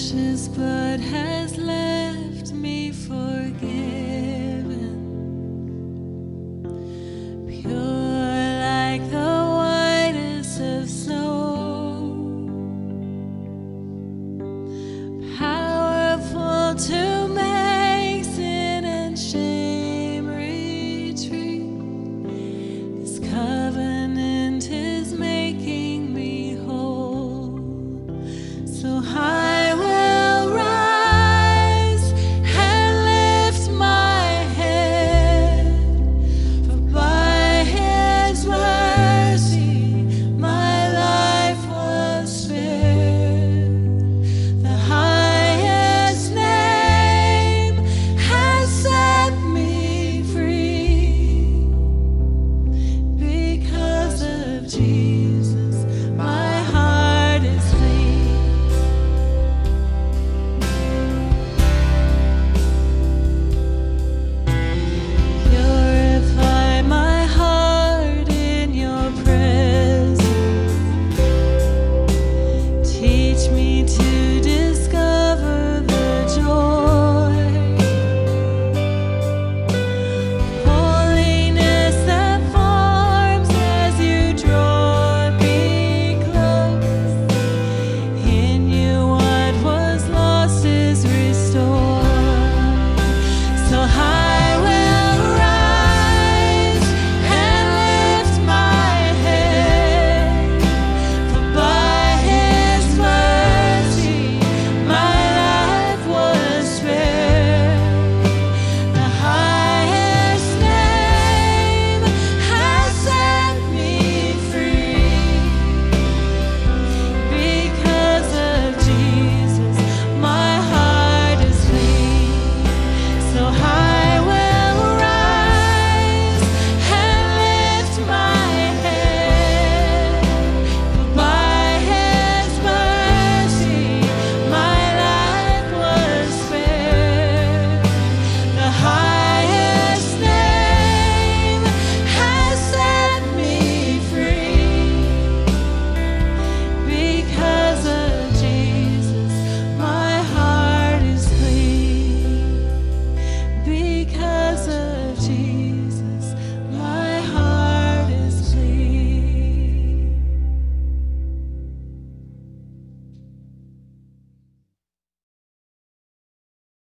precious blood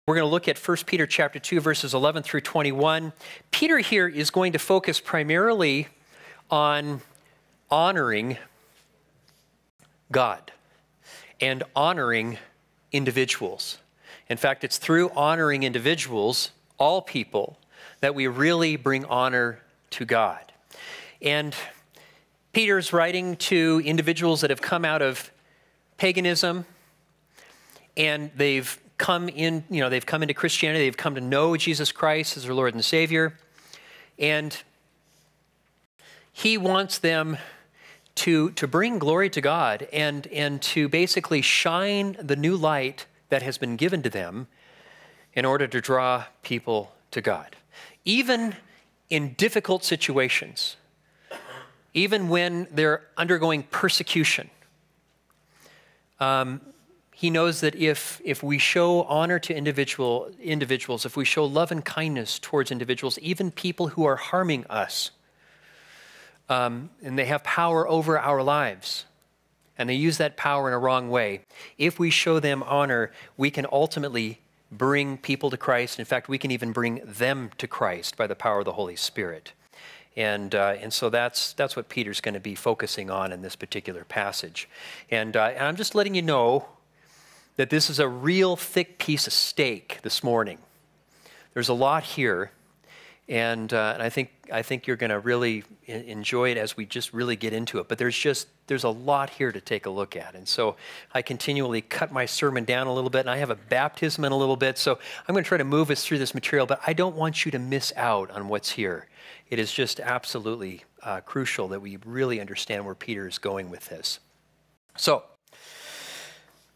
We're going to look at 1 Peter chapter 2 verses 11 through 21. Peter here is going to focus primarily on honoring God and honoring individuals. In fact, it's through honoring individuals, all people, that we really bring honor to God. And Peter's writing to individuals that have come out of paganism, and they've come in, you know, they've come into Christianity, they've come to know Jesus Christ as their Lord and Savior, and he wants them to, to bring glory to God and, and to basically shine the new light that has been given to them in order to draw people to God. Even in difficult situations, even when they're undergoing persecution, um, he knows that if, if we show honor to individual, individuals, if we show love and kindness towards individuals, even people who are harming us, um, and they have power over our lives, and they use that power in a wrong way, if we show them honor, we can ultimately bring people to Christ. In fact, we can even bring them to Christ by the power of the Holy Spirit. And, uh, and so that's, that's what Peter's going to be focusing on in this particular passage. And, uh, and I'm just letting you know that this is a real thick piece of steak this morning. There's a lot here, and, uh, and I think I think you're going to really en- enjoy it as we just really get into it. But there's just there's a lot here to take a look at, and so I continually cut my sermon down a little bit, and I have a baptism in a little bit. So I'm going to try to move us through this material, but I don't want you to miss out on what's here. It is just absolutely uh, crucial that we really understand where Peter is going with this. So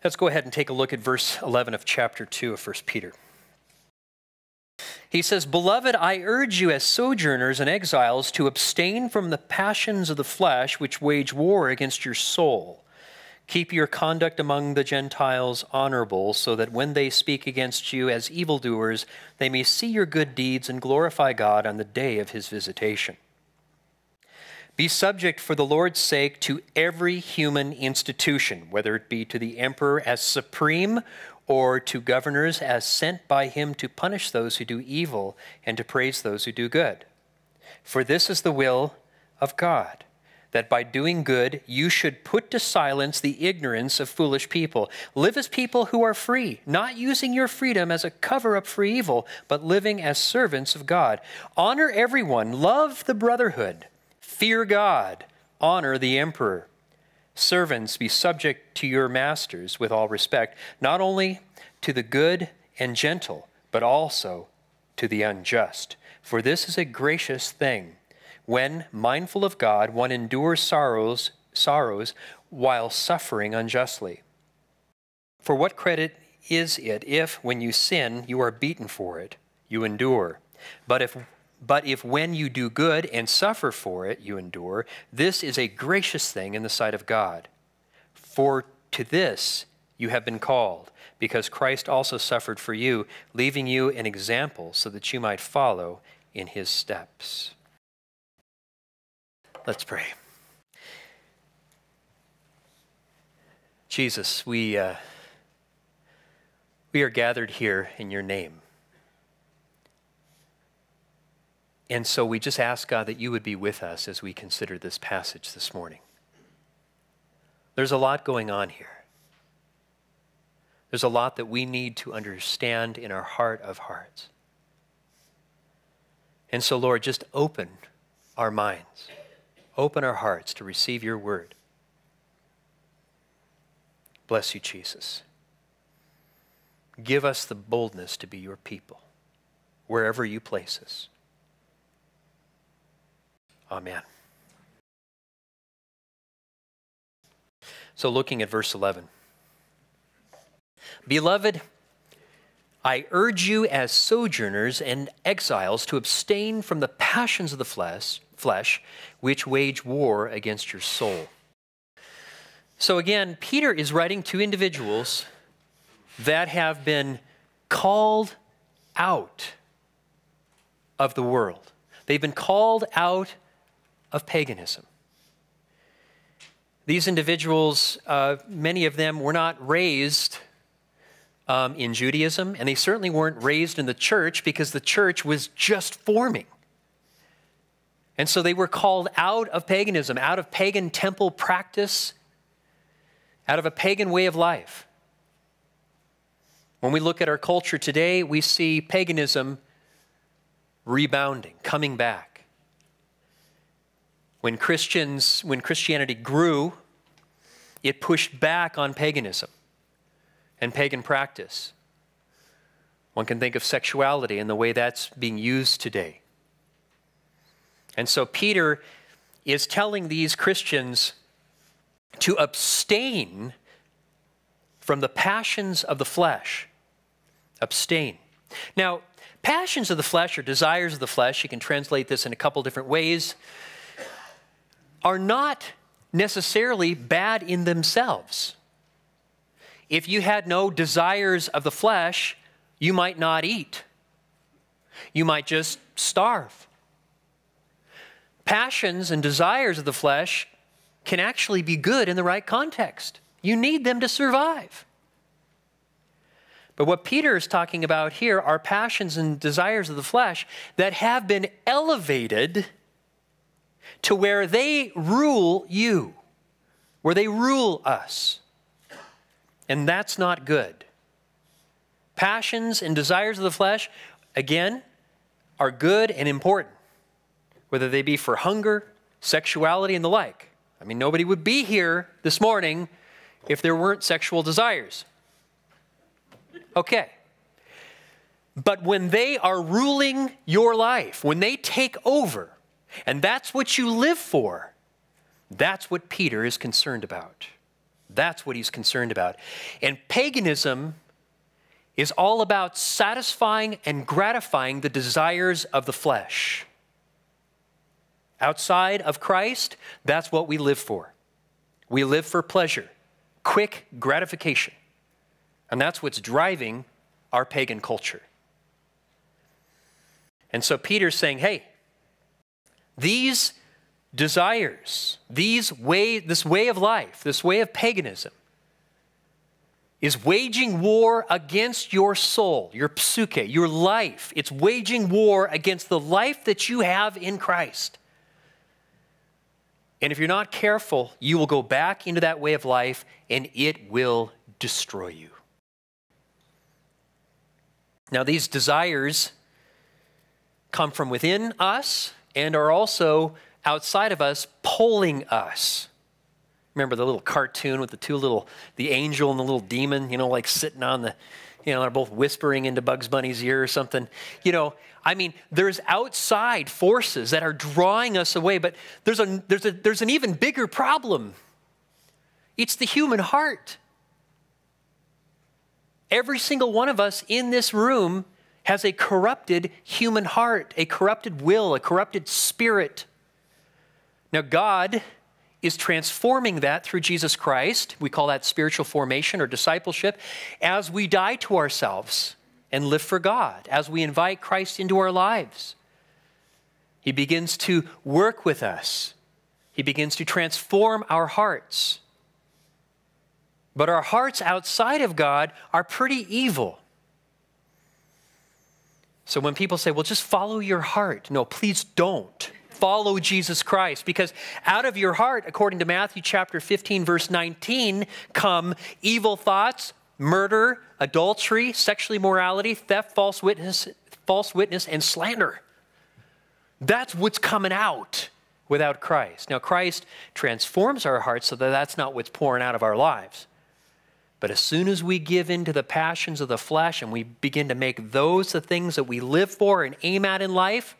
let's go ahead and take a look at verse 11 of chapter 2 of 1 Peter. He says, Beloved, I urge you as sojourners and exiles to abstain from the passions of the flesh which wage war against your soul. Keep your conduct among the Gentiles honorable, so that when they speak against you as evildoers, they may see your good deeds and glorify God on the day of his visitation. Be subject for the Lord's sake to every human institution, whether it be to the emperor as supreme or to governors as sent by him to punish those who do evil and to praise those who do good. For this is the will of God, that by doing good you should put to silence the ignorance of foolish people. Live as people who are free, not using your freedom as a cover up for evil, but living as servants of God. Honor everyone, love the brotherhood, fear God, honor the emperor. Servants, be subject to your masters with all respect, not only to the good and gentle, but also to the unjust. For this is a gracious thing. When, mindful of God, one endures sorrows, sorrows while suffering unjustly. For what credit is it if, when you sin, you are beaten for it, you endure? But if but if when you do good and suffer for it, you endure, this is a gracious thing in the sight of God. For to this you have been called, because Christ also suffered for you, leaving you an example so that you might follow in his steps. Let's pray. Jesus, we, uh, we are gathered here in your name. And so we just ask, God, that you would be with us as we consider this passage this morning. There's a lot going on here. There's a lot that we need to understand in our heart of hearts. And so, Lord, just open our minds, open our hearts to receive your word. Bless you, Jesus. Give us the boldness to be your people wherever you place us. Amen. So, looking at verse 11. Beloved, I urge you as sojourners and exiles to abstain from the passions of the flesh, flesh which wage war against your soul. So, again, Peter is writing to individuals that have been called out of the world. They've been called out of paganism. These individuals, uh, many of them were not raised um, in Judaism, and they certainly weren't raised in the church because the church was just forming. And so they were called out of paganism, out of pagan temple practice, out of a pagan way of life. When we look at our culture today, we see paganism rebounding, coming back when Christians, when Christianity grew, it pushed back on paganism and pagan practice. One can think of sexuality and the way that's being used today. And so Peter is telling these Christians to abstain from the passions of the flesh. Abstain. Now, passions of the flesh or desires of the flesh, you can translate this in a couple different ways are not necessarily bad in themselves. If you had no desires of the flesh, you might not eat. You might just starve. Passions and desires of the flesh can actually be good in the right context. You need them to survive. But what Peter is talking about here are passions and desires of the flesh that have been elevated to where they rule you, where they rule us. And that's not good. Passions and desires of the flesh, again, are good and important, whether they be for hunger, sexuality, and the like. I mean, nobody would be here this morning if there weren't sexual desires. Okay. But when they are ruling your life, when they take over, and that's what you live for. That's what Peter is concerned about. That's what he's concerned about. And paganism is all about satisfying and gratifying the desires of the flesh. Outside of Christ, that's what we live for. We live for pleasure, quick gratification. And that's what's driving our pagan culture. And so Peter's saying, hey, these desires, these way, this way of life, this way of paganism, is waging war against your soul, your psyche, your life. It's waging war against the life that you have in Christ. And if you're not careful, you will go back into that way of life and it will destroy you. Now, these desires come from within us and are also outside of us, pulling us. Remember the little cartoon with the two little, the angel and the little demon, you know, like sitting on the, you know, they're both whispering into Bugs Bunny's ear or something. You know, I mean, there's outside forces that are drawing us away, but there's, a, there's, a, there's an even bigger problem. It's the human heart. Every single one of us in this room has a corrupted human heart, a corrupted will, a corrupted spirit. Now, God is transforming that through Jesus Christ. We call that spiritual formation or discipleship as we die to ourselves and live for God, as we invite Christ into our lives. He begins to work with us, He begins to transform our hearts. But our hearts outside of God are pretty evil. So when people say, well, just follow your heart, no, please don't follow Jesus Christ. Because out of your heart, according to Matthew chapter 15, verse 19, come evil thoughts, murder, adultery, sexual immorality, theft, false witness, false witness, and slander. That's what's coming out without Christ. Now, Christ transforms our hearts so that that's not what's pouring out of our lives. But as soon as we give in to the passions of the flesh and we begin to make those the things that we live for and aim at in life,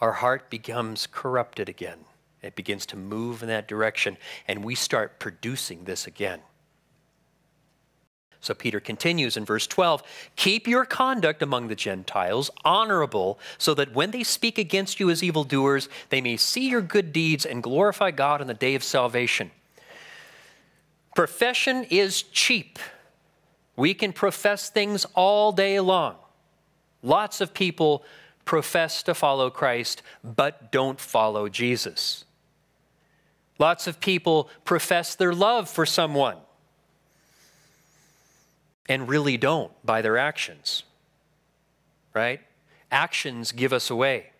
our heart becomes corrupted again. It begins to move in that direction, and we start producing this again. So Peter continues in verse 12 Keep your conduct among the Gentiles honorable, so that when they speak against you as evildoers, they may see your good deeds and glorify God on the day of salvation. Profession is cheap. We can profess things all day long. Lots of people profess to follow Christ but don't follow Jesus. Lots of people profess their love for someone and really don't by their actions. Right? Actions give us away.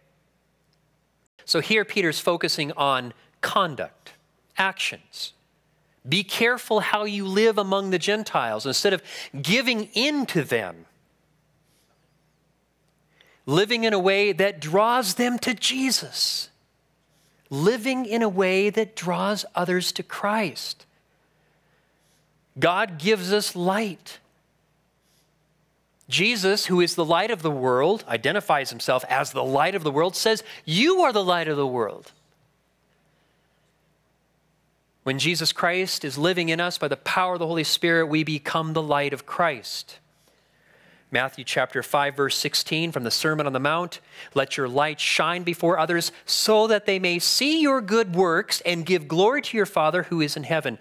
So here Peter's focusing on conduct, actions. Be careful how you live among the Gentiles instead of giving in to them living in a way that draws them to Jesus, living in a way that draws others to Christ. God gives us light. Jesus, who is the light of the world, identifies himself as the light of the world, says, You are the light of the world. When Jesus Christ is living in us by the power of the Holy Spirit, we become the light of Christ. Matthew chapter 5 verse 16 from the Sermon on the Mount, let your light shine before others so that they may see your good works and give glory to your Father who is in heaven.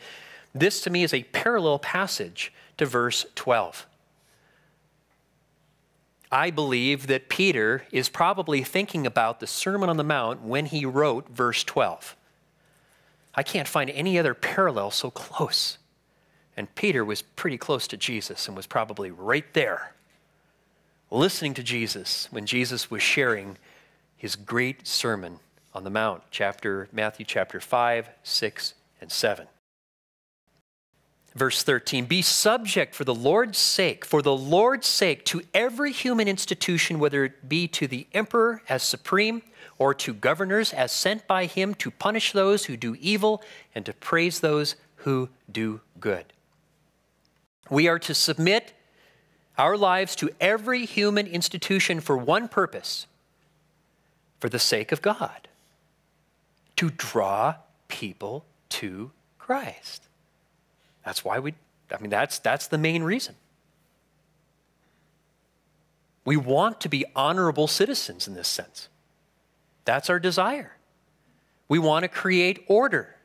This to me is a parallel passage to verse 12. I believe that Peter is probably thinking about the Sermon on the Mount when he wrote verse 12. I can't find any other parallel so close. And Peter was pretty close to Jesus and was probably right there listening to Jesus when Jesus was sharing his great sermon on the Mount, chapter Matthew chapter 5, 6, and 7. Verse 13, be subject for the Lord's sake, for the Lord's sake, to every human institution, whether it be to the emperor as supreme or to governors as sent by him to punish those who do evil and to praise those who do good. We are to submit our lives to every human institution for one purpose for the sake of God to draw people to Christ. That's why we, I mean, that's, that's the main reason. We want to be honorable citizens in this sense. That's our desire. We want to create order.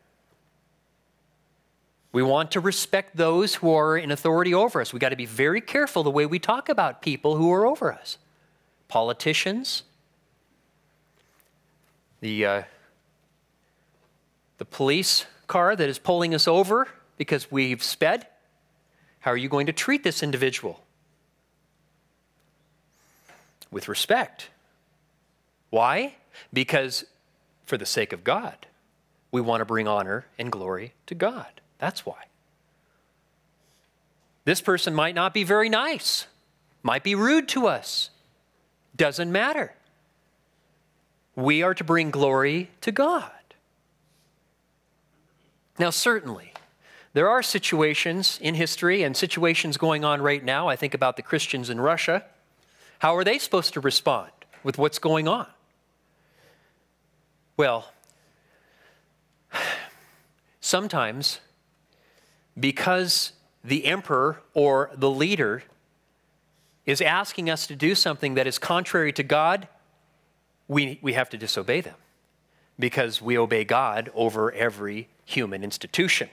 We want to respect those who are in authority over us. We got to be very careful the way we talk about people who are over us. Politicians, the, uh, the police car that is pulling us over because we've sped. How are you going to treat this individual? With respect. Why? Because for the sake of God, we want to bring honor and glory to God. That's why. This person might not be very nice, might be rude to us. Doesn't matter. We are to bring glory to God. Now, certainly, there are situations in history and situations going on right now. I think about the Christians in Russia. How are they supposed to respond with what's going on? Well, sometimes because the emperor or the leader is asking us to do something that is contrary to God, we, we have to disobey them because we obey God over every human institution.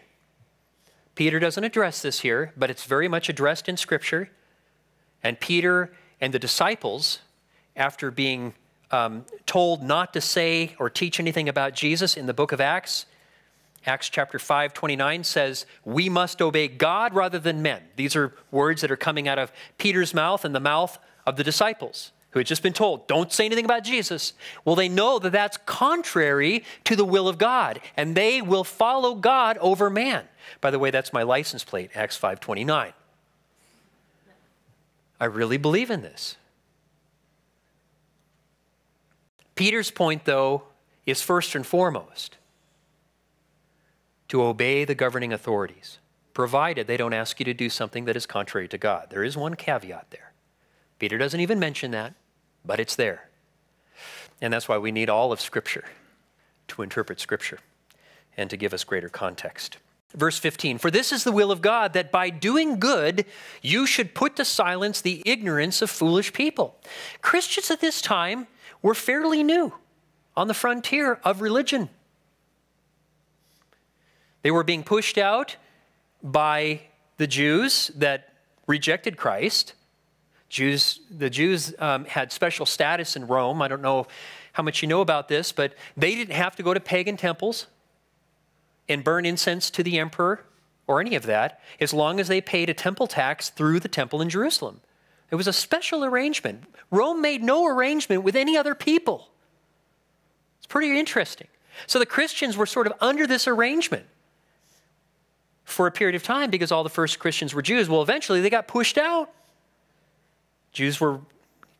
Peter doesn't address this here, but it's very much addressed in Scripture. And Peter and the disciples, after being um, told not to say or teach anything about Jesus in the book of Acts, Acts chapter 5, 29 says, We must obey God rather than men. These are words that are coming out of Peter's mouth and the mouth of the disciples who had just been told, Don't say anything about Jesus. Well, they know that that's contrary to the will of God, and they will follow God over man. By the way, that's my license plate, Acts 5:29. I really believe in this. Peter's point, though, is first and foremost to obey the governing authorities, provided they don't ask you to do something that is contrary to God. There is one caveat there. Peter doesn't even mention that, but it's there. And that's why we need all of Scripture to interpret Scripture and to give us greater context. Verse 15 For this is the will of God, that by doing good you should put to silence the ignorance of foolish people. Christians at this time were fairly new on the frontier of religion. They were being pushed out by the Jews that rejected Christ. Jews, the Jews um, had special status in Rome. I don't know how much you know about this, but they didn't have to go to pagan temples and burn incense to the emperor or any of that as long as they paid a temple tax through the temple in Jerusalem. It was a special arrangement. Rome made no arrangement with any other people. It's pretty interesting. So the Christians were sort of under this arrangement for a period of time because all the first Christians were Jews. Well, eventually they got pushed out. Jews were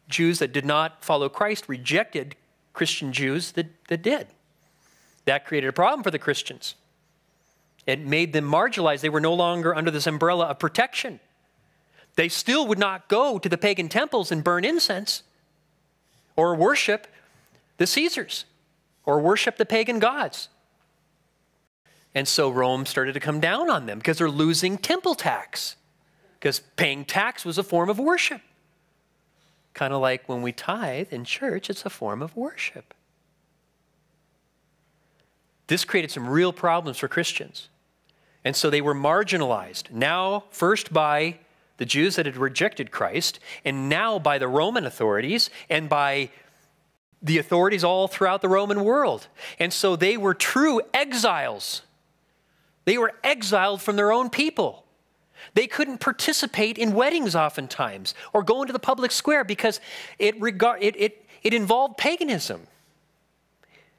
Jews that did not follow Christ rejected Christian Jews that, that did. That created a problem for the Christians. It made them marginalized. They were no longer under this umbrella of protection. They still would not go to the pagan temples and burn incense or worship the Caesars or worship the pagan gods. And so Rome started to come down on them because they're losing temple tax. Because paying tax was a form of worship. Kind of like when we tithe in church, it's a form of worship. This created some real problems for Christians. And so they were marginalized, now first by the Jews that had rejected Christ, and now by the Roman authorities and by the authorities all throughout the Roman world. And so they were true exiles they were exiled from their own people. They couldn't participate in weddings oftentimes or go into the public square because it, regard, it, it, it involved paganism.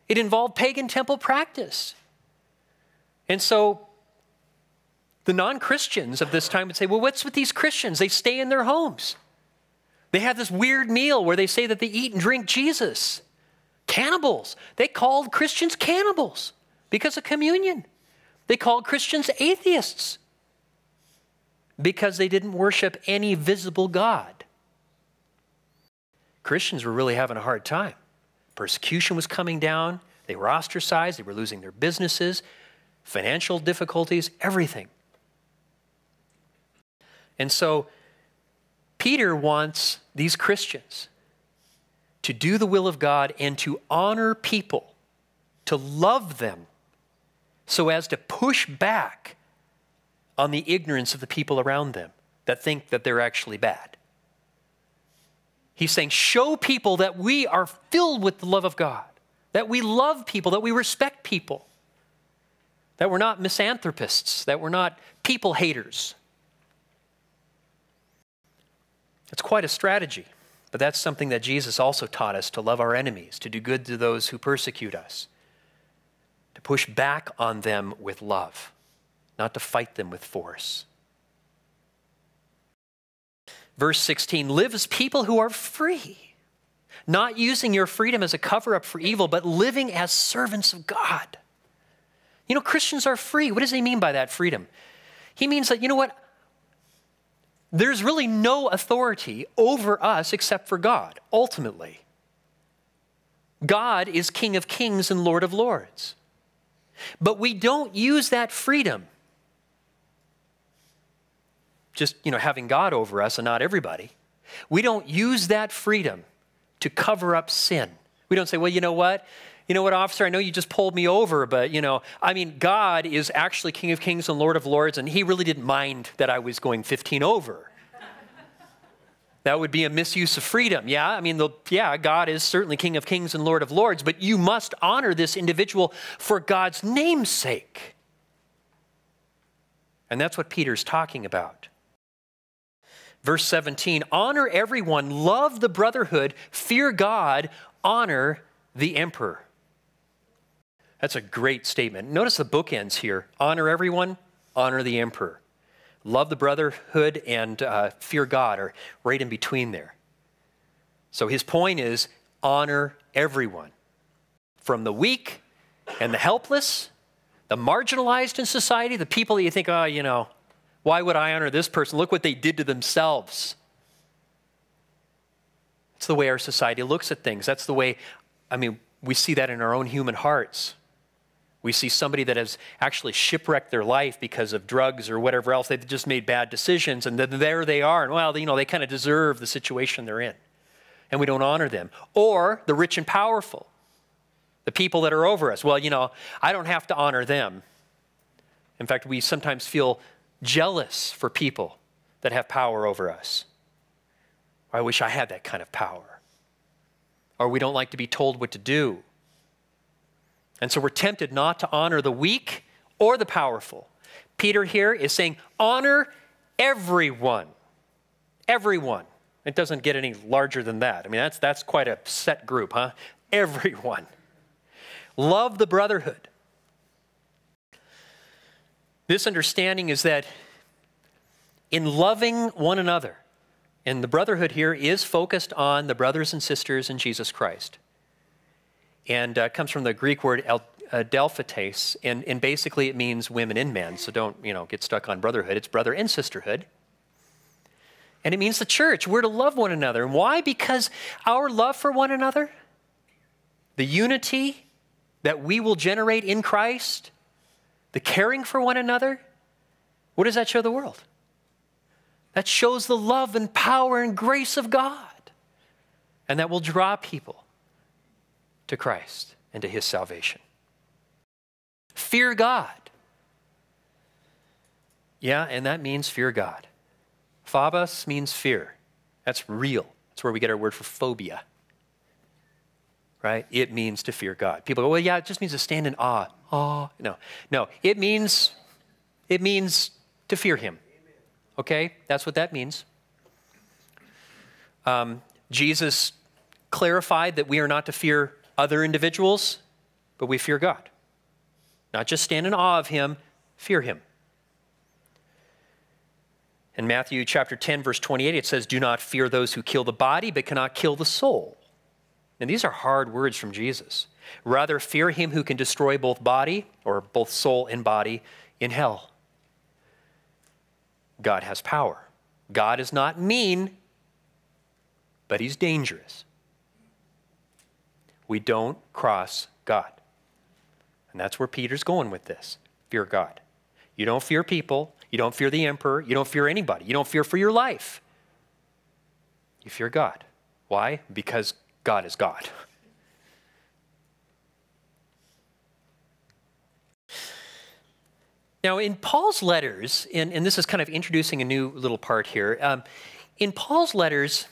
It involved pagan temple practice. And so the non Christians of this time would say, well, what's with these Christians? They stay in their homes. They have this weird meal where they say that they eat and drink Jesus. Cannibals. They called Christians cannibals because of communion. They called Christians atheists because they didn't worship any visible God. Christians were really having a hard time. Persecution was coming down, they were ostracized, they were losing their businesses, financial difficulties, everything. And so Peter wants these Christians to do the will of God and to honor people, to love them so as to push back on the ignorance of the people around them that think that they're actually bad. He's saying, show people that we are filled with the love of God, that we love people, that we respect people, that we're not misanthropists, that we're not people haters. It's quite a strategy, but that's something that Jesus also taught us to love our enemies, to do good to those who persecute us, to push back on them with love, not to fight them with force. Verse 16 live as people who are free, not using your freedom as a cover up for evil, but living as servants of God. You know, Christians are free. What does he mean by that freedom? He means that, you know what? There's really no authority over us except for God, ultimately. God is King of kings and Lord of lords. But we don't use that freedom just, you know, having God over us and not everybody. We don't use that freedom to cover up sin. We don't say, well, you know what? You know what, officer, I know you just pulled me over, but, you know, I mean, God is actually King of Kings and Lord of Lords, and he really didn't mind that I was going 15 over. that would be a misuse of freedom. Yeah, I mean, the, yeah, God is certainly King of Kings and Lord of Lords, but you must honor this individual for God's name's sake. And that's what Peter's talking about. Verse 17 honor everyone, love the brotherhood, fear God, honor the emperor. That's a great statement. Notice the bookends here honor everyone, honor the emperor. Love the brotherhood and uh, fear God are right in between there. So his point is honor everyone, from the weak and the helpless, the marginalized in society, the people that you think, oh, you know, why would I honor this person? Look what they did to themselves. It's the way our society looks at things. That's the way, I mean, we see that in our own human hearts. We see somebody that has actually shipwrecked their life because of drugs or whatever else. They've just made bad decisions, and then there they are. And well, you know, they kind of deserve the situation they're in. And we don't honor them. Or the rich and powerful, the people that are over us. Well, you know, I don't have to honor them. In fact, we sometimes feel jealous for people that have power over us. I wish I had that kind of power. Or we don't like to be told what to do. And so we're tempted not to honor the weak or the powerful. Peter here is saying, honor everyone. Everyone. It doesn't get any larger than that. I mean, that's, that's quite a set group, huh? Everyone. Love the brotherhood. This understanding is that in loving one another, and the brotherhood here is focused on the brothers and sisters in Jesus Christ and uh, comes from the Greek word el, uh, delphates, and, and basically it means women and men. So don't you know get stuck on brotherhood. It's brother and sisterhood. And it means the church. We're to love one another. And why? Because our love for one another, the unity that we will generate in Christ, the caring for one another, what does that show the world? That shows the love and power and grace of God. And that will draw people to Christ and to his salvation. Fear God. Yeah, and that means fear God. Phobos means fear. That's real. That's where we get our word for phobia. Right? It means to fear God. People go, well, yeah, it just means to stand in awe. Awe. No. No. It means it means to fear him. Okay? That's what that means. Um, Jesus clarified that we are not to fear other individuals, but we fear God. Not just stand in awe of him, fear him. In Matthew chapter 10, verse 28, it says, Do not fear those who kill the body, but cannot kill the soul. And these are hard words from Jesus. Rather, fear him who can destroy both body, or both soul and body, in hell. God has power. God is not mean, but he's dangerous we don't cross God. And that's where Peter's going with this fear God. You don't fear people, you don't fear the emperor, you don't fear anybody, you don't fear for your life. You fear God. Why? Because God is God. Now, in Paul's letters, and, and this is kind of introducing a new little part here. Um, in Paul's letters,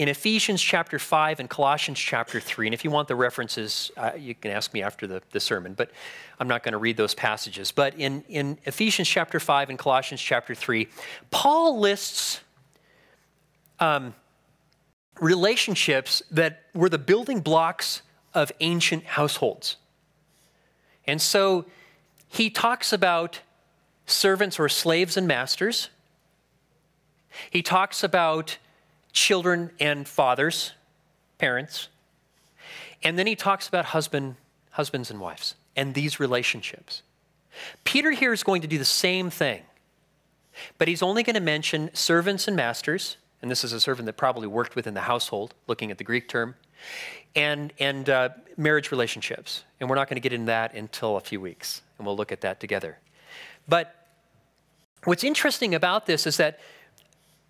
in Ephesians chapter 5 and Colossians chapter 3, and if you want the references, uh, you can ask me after the, the sermon, but I'm not going to read those passages. But in, in Ephesians chapter 5 and Colossians chapter 3, Paul lists um, relationships that were the building blocks of ancient households. And so he talks about servants or slaves and masters. He talks about children and fathers, parents. And then he talks about husband, husbands and wives and these relationships. Peter here is going to do the same thing, but he's only going to mention servants and masters, and this is a servant that probably worked within the household, looking at the Greek term, and, and uh, marriage relationships. And we're not going to get into that until a few weeks, and we'll look at that together. But what's interesting about this is that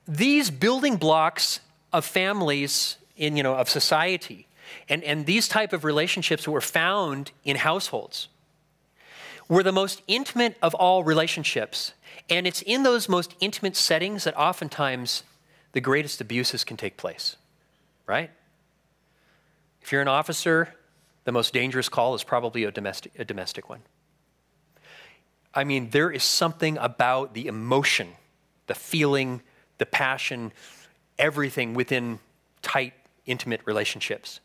these building blocks of families in, you know, of society and, and these type of relationships that were found in households were the most intimate of all relationships. And it's in those most intimate settings that oftentimes the greatest abuses can take place, right? If you're an officer, the most dangerous call is probably a domestic, a domestic one. I mean, there is something about the emotion, the feeling, the passion, everything within tight, intimate relationships.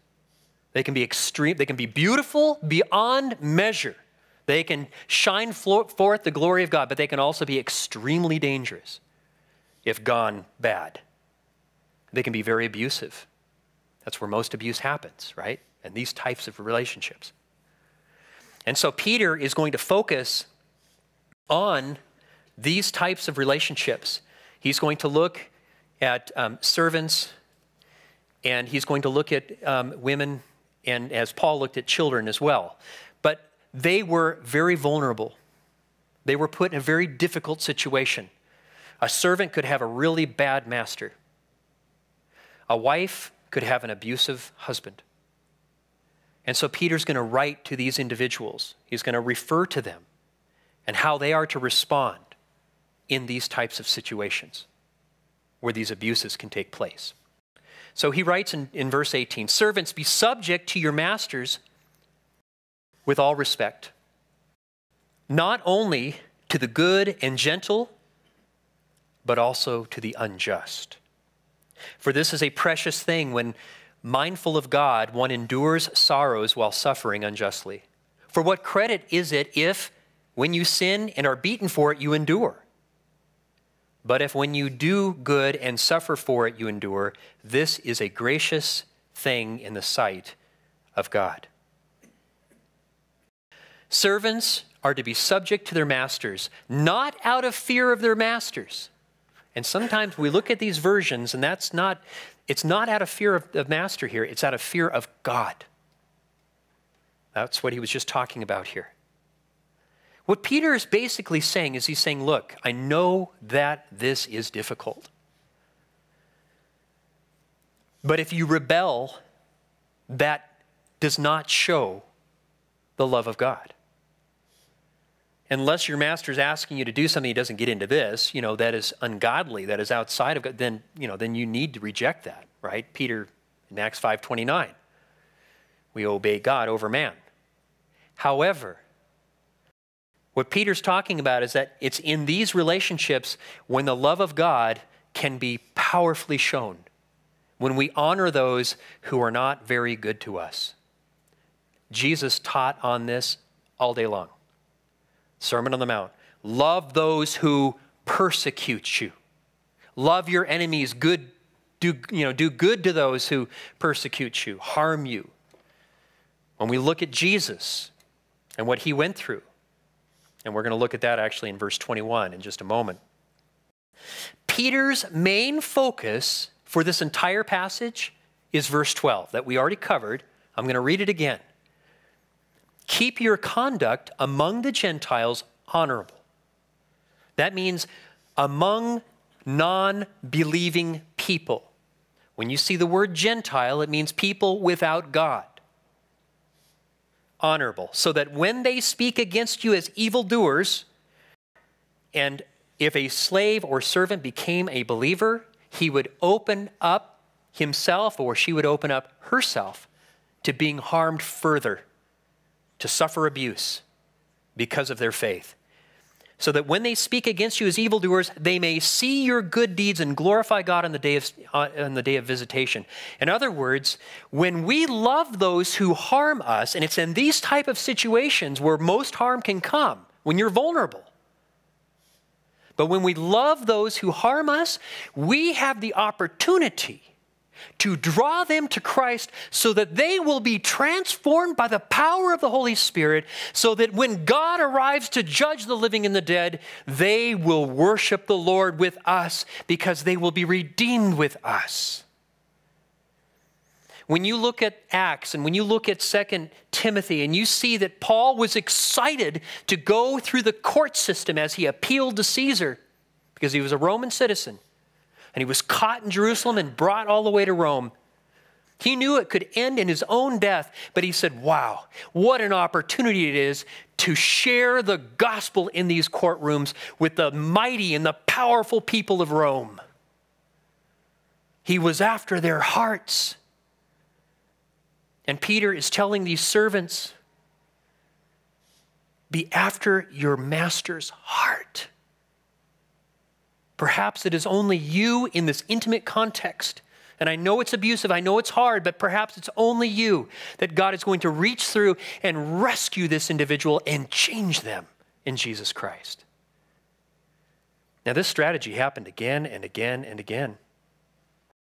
They can be extreme, they can be beautiful beyond measure. They can shine forth the glory of God, but they can also be extremely dangerous if gone bad. They can be very abusive. That's where most abuse happens, right? And these types of relationships. And so Peter is going to focus on these types of relationships He's going to look at um, servants and he's going to look at um, women, and as Paul looked at children as well. But they were very vulnerable. They were put in a very difficult situation. A servant could have a really bad master, a wife could have an abusive husband. And so Peter's going to write to these individuals. He's going to refer to them and how they are to respond in these types of situations where these abuses can take place. So he writes in, in verse 18 Servants, be subject to your masters with all respect, not only to the good and gentle, but also to the unjust. For this is a precious thing when, mindful of God, one endures sorrows while suffering unjustly. For what credit is it if, when you sin and are beaten for it, you endure? But if when you do good and suffer for it, you endure, this is a gracious thing in the sight of God. Servants are to be subject to their masters, not out of fear of their masters. And sometimes we look at these versions, and that's not, it's not out of fear of the master here, it's out of fear of God. That's what he was just talking about here. What Peter is basically saying is he's saying, Look, I know that this is difficult. But if you rebel, that does not show the love of God. Unless your master is asking you to do something he doesn't get into this, you know, that is ungodly, that is outside of God, then, you know, then you need to reject that, right? Peter in Acts 5.29, we obey God over man. However, what Peter's talking about is that it's in these relationships when the love of God can be powerfully shown, when we honor those who are not very good to us. Jesus taught on this all day long. Sermon on the Mount. Love those who persecute you. Love your enemies. Good, do, you know, do good to those who persecute you, harm you. When we look at Jesus and what he went through, and we're going to look at that actually in verse 21 in just a moment. Peter's main focus for this entire passage is verse 12 that we already covered. I'm going to read it again. Keep your conduct among the Gentiles honorable. That means among non believing people. When you see the word Gentile, it means people without God honorable, so that when they speak against you as evildoers, And if a slave or servant became a believer, he would open up himself or she would open up herself to being harmed further, to suffer abuse because of their faith. So that when they speak against you as evildoers, they may see your good deeds and glorify God on the day of, uh, on the day of visitation. In other words, when we love those who harm us, and it's in these type of situations where most harm can come, when you're vulnerable, but when we love those who harm us, we have the opportunity to draw them to Christ so that they will be transformed by the power of the Holy Spirit, so that when God arrives to judge the living and the dead, they will worship the Lord with us because they will be redeemed with us. When you look at Acts and when you look at 2 Timothy and you see that Paul was excited to go through the court system as he appealed to Caesar because he was a Roman citizen and he was caught in Jerusalem and brought all the way to Rome. He knew it could end in his own death, but he said, Wow, what an opportunity it is to share the gospel in these courtrooms with the mighty and the powerful people of Rome. He was after their hearts. And Peter is telling these servants be after your master's heart. Perhaps it is only you in this intimate context. And I know it's abusive, I know it's hard, but perhaps it's only you that God is going to reach through and rescue this individual and change them in Jesus Christ. Now, this strategy happened again and again and again.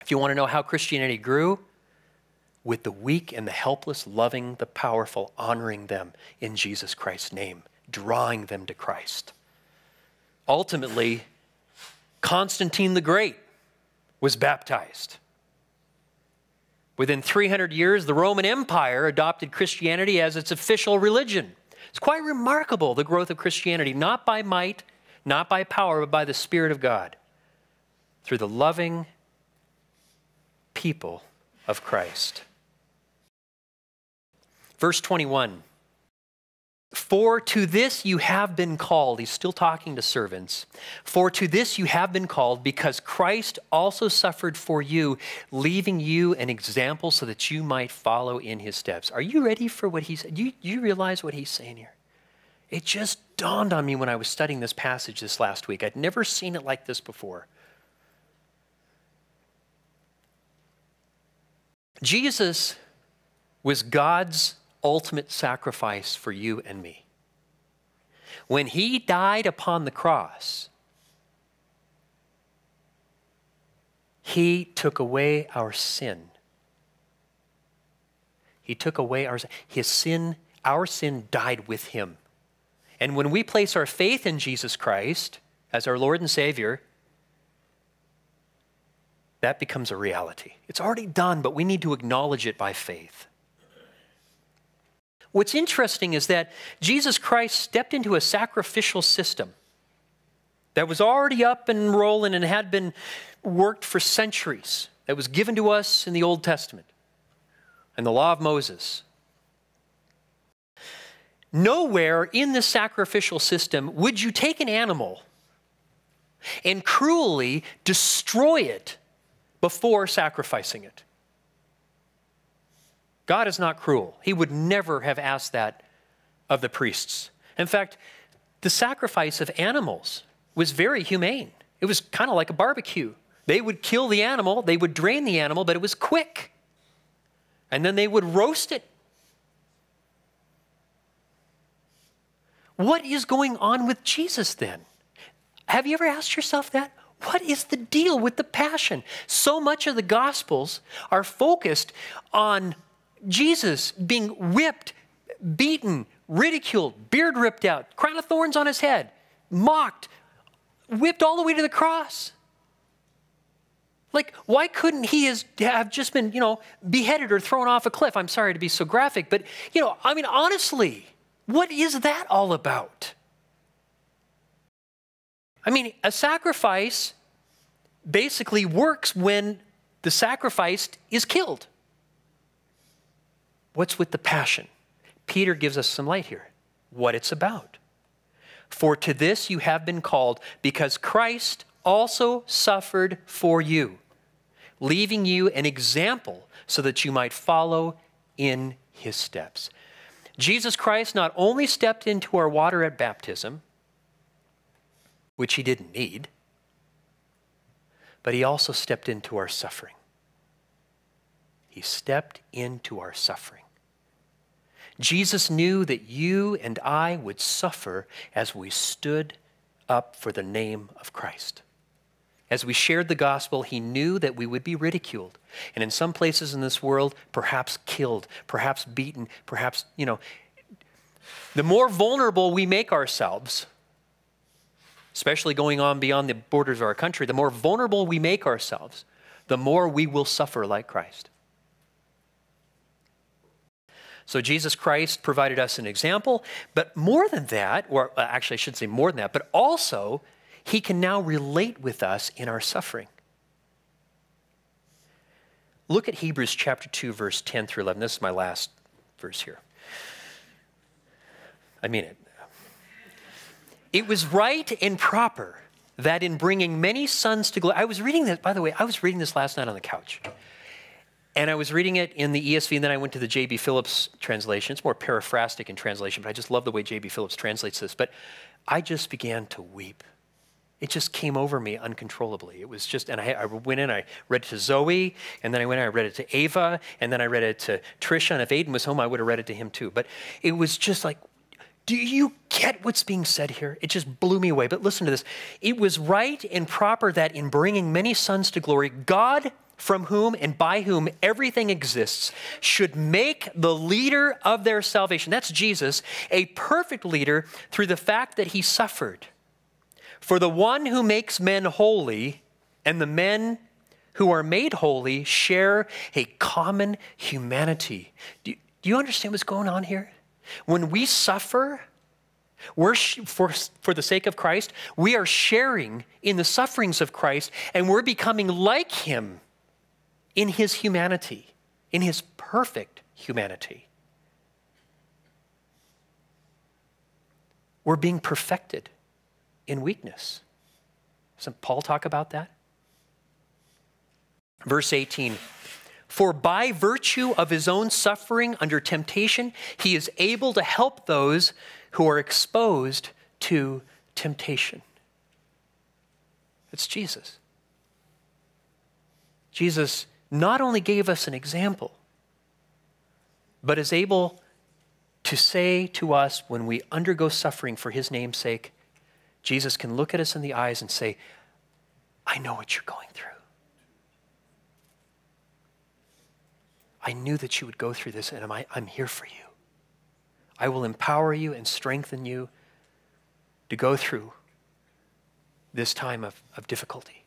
If you want to know how Christianity grew, with the weak and the helpless, loving the powerful, honoring them in Jesus Christ's name, drawing them to Christ. Ultimately, Constantine the Great was baptized. Within 300 years, the Roman Empire adopted Christianity as its official religion. It's quite remarkable, the growth of Christianity, not by might, not by power, but by the Spirit of God, through the loving people of Christ. Verse 21 For to this you have been called. He's still talking to servants. For to this you have been called, because Christ also suffered for you, leaving you an example so that you might follow in his steps. Are you ready for what he said? You, you realize what he's saying here? It just dawned on me when I was studying this passage this last week. I'd never seen it like this before. Jesus was God's ultimate sacrifice for you and me. When he died upon the cross, he took away our sin. He took away our his sin, our sin died with him. And when we place our faith in Jesus Christ as our Lord and Savior, that becomes a reality. It's already done, but we need to acknowledge it by faith. What's interesting is that Jesus Christ stepped into a sacrificial system that was already up and rolling and had been worked for centuries, that was given to us in the Old Testament and the law of Moses. Nowhere in the sacrificial system would you take an animal and cruelly destroy it before sacrificing it. God is not cruel. He would never have asked that of the priests. In fact, the sacrifice of animals was very humane. It was kind of like a barbecue. They would kill the animal, they would drain the animal, but it was quick. And then they would roast it. What is going on with Jesus then? Have you ever asked yourself that? What is the deal with the passion? So much of the Gospels are focused on Jesus being whipped, beaten, ridiculed, beard ripped out, crown of thorns on his head, mocked, whipped all the way to the cross. Like, why couldn't he have just been, you know, beheaded or thrown off a cliff? I'm sorry to be so graphic, but, you know, I mean, honestly, what is that all about? I mean, a sacrifice basically works when the sacrificed is killed. What's with the passion? Peter gives us some light here, what it's about. For to this you have been called, because Christ also suffered for you, leaving you an example so that you might follow in his steps. Jesus Christ not only stepped into our water at baptism, which he didn't need, but he also stepped into our suffering. He stepped into our suffering. Jesus knew that you and I would suffer as we stood up for the name of Christ. As we shared the gospel, he knew that we would be ridiculed. And in some places in this world, perhaps killed, perhaps beaten, perhaps, you know, the more vulnerable we make ourselves, especially going on beyond the borders of our country, the more vulnerable we make ourselves, the more we will suffer like Christ. So Jesus Christ provided us an example, but more than that, or uh, actually I should say more than that, but also he can now relate with us in our suffering. Look at Hebrews chapter 2, verse 10 through 11. This is my last verse here. I mean it. It was right and proper that in bringing many sons to glory, I was reading this, by the way, I was reading this last night on the couch. And I was reading it in the ESV, and then I went to the J.B. Phillips translation. It's more paraphrastic in translation, but I just love the way J.B. Phillips translates this. But I just began to weep it just came over me uncontrollably. It was just, and I, I, went in, I read it to Zoe, and then I went in, I read it to Ava, and then I read it to Trisha. And if Aiden was home, I would have read it to him too. But it was just like, do you get what's being said here? It just blew me away. But listen to this. It was right and proper that in bringing many sons to glory, God, from whom and by whom everything exists, should make the leader of their salvation, that's Jesus, a perfect leader through the fact that he suffered. For the one who makes men holy and the men who are made holy share a common humanity. Do you, do you understand what's going on here? When we suffer, we're for, for the sake of Christ, we are sharing in the sufferings of Christ and we're becoming like him in his humanity, in his perfect humanity. We're being perfected in weakness. Doesn't Paul talk about that? Verse 18 For by virtue of his own suffering under temptation, he is able to help those who are exposed to temptation. It's Jesus. Jesus not only gave us an example, but is able to say to us when we undergo suffering for his name's sake, Jesus can look at us in the eyes and say, I know what you're going through. I knew that you would go through this, and I'm, I'm here for you. I will empower you and strengthen you to go through this time of, of difficulty.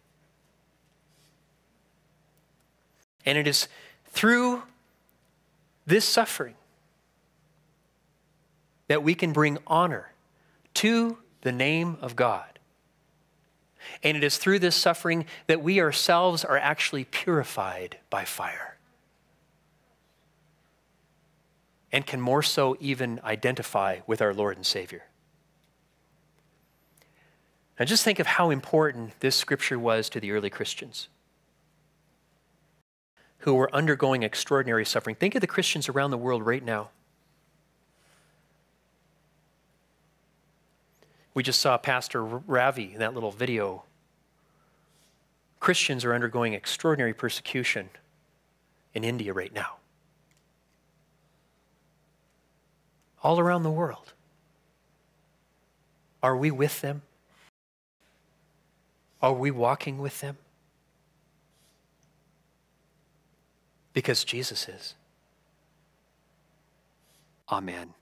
And it is through this suffering that we can bring honor to the name of God. And it is through this suffering that we ourselves are actually purified by fire. And can more so even identify with our Lord and Savior. Now, just think of how important this scripture was to the early Christians who were undergoing extraordinary suffering. Think of the Christians around the world right now We just saw Pastor Ravi in that little video. Christians are undergoing extraordinary persecution in India right now. All around the world. Are we with them? Are we walking with them? Because Jesus is. Amen.